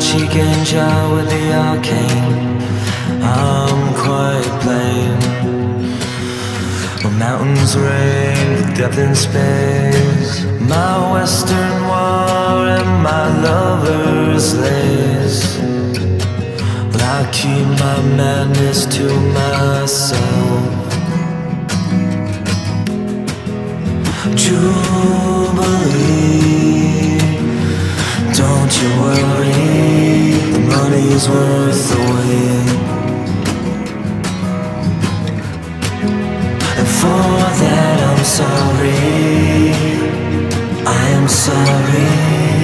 cheek and with the arcane. I'm quite plain. When mountains rain, the depth in space. My western wall and my lover's lace. But I keep my madness to myself. Jubilee, don't you worry, the money's worth the wait. And for that I'm sorry, I am sorry.